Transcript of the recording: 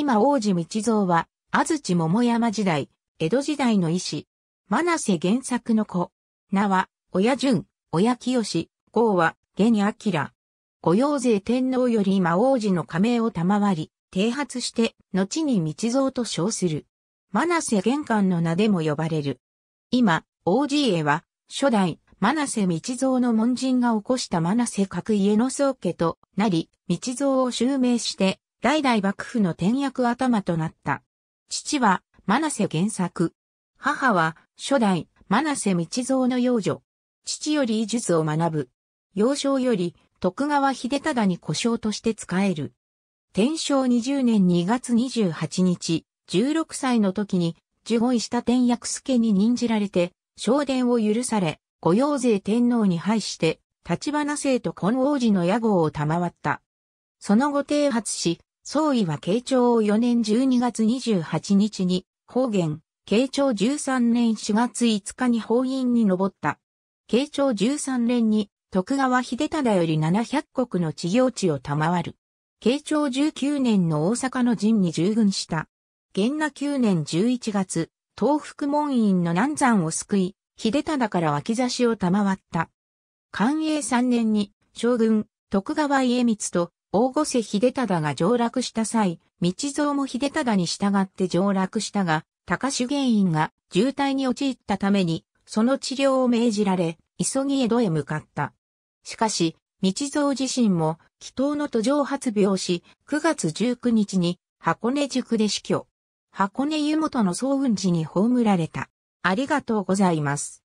今王子道蔵は、安土桃山時代、江戸時代の医師、真瀬原作の子、名は、親順、親清、号は、玄明。御用勢天皇より今王子の加盟を賜り、提発して、後に道蔵と称する。真瀬玄関の名でも呼ばれる。今、王子へは、初代、真瀬道蔵の門人が起こした真瀬各家の宗家となり、道蔵を襲名して、代々幕府の天役頭となった。父は、真瀬原作。母は、初代、真瀬道蔵の幼女。父より医術を学ぶ。幼少より、徳川秀忠に故障として使える。天正20年2月28日、16歳の時に、受護した天役助に任じられて、昇殿を許され、御用勢天皇に配して、立花姓と金王子の屋号を賜った。その後提発し、総意は慶長4年12月28日に、方言、慶長13年4月5日に法院に登った。慶長13年に、徳川秀忠より700国の地業地を賜る。慶長19年の大阪の陣に従軍した。元那9年11月、東福門院の南山を救い、秀忠から脇差しを賜った。寛永3年に将軍徳川家光と大御瀬秀忠が上洛した際、道蔵も秀忠に従って上洛したが、高主原因が渋滞に陥ったために、その治療を命じられ、急ぎ江戸へ向かった。しかし、道蔵自身も、祈祷の途上発病し、9月19日に箱根宿で死去。箱根湯本の総雲寺に葬られた。ありがとうございます。